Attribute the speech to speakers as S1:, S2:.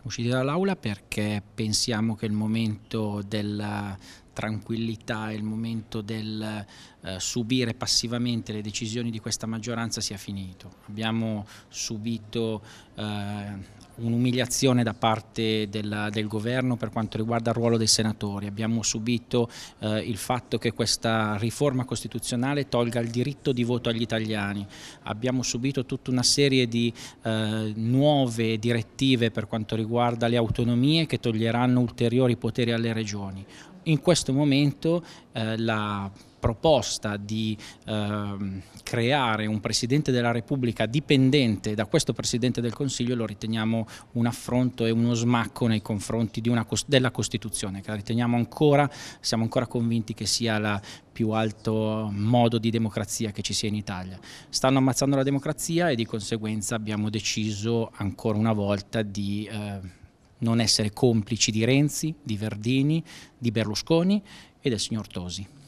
S1: Siamo usciti dall'aula perché pensiamo che il momento della tranquillità e il momento del eh, subire passivamente le decisioni di questa maggioranza sia finito. Abbiamo subito eh, un'umiliazione da parte del, del, governo per quanto riguarda il ruolo dei senatori, abbiamo subito eh, il fatto che questa riforma costituzionale tolga il diritto di voto agli italiani, abbiamo subito tutta una serie di eh, nuove direttive per quanto riguarda le autonomie che toglieranno ulteriori poteri alle regioni. In questo momento eh, la proposta di eh, creare un Presidente della Repubblica dipendente da questo Presidente del Consiglio lo riteniamo un affronto e uno smacco nei confronti una, della Costituzione, che la riteniamo ancora, siamo ancora convinti che sia il più alto modo di democrazia che ci sia in Italia. Stanno ammazzando la democrazia e di conseguenza abbiamo deciso ancora una volta di... Eh, non essere complici di Renzi, di Verdini, di Berlusconi e del signor Tosi.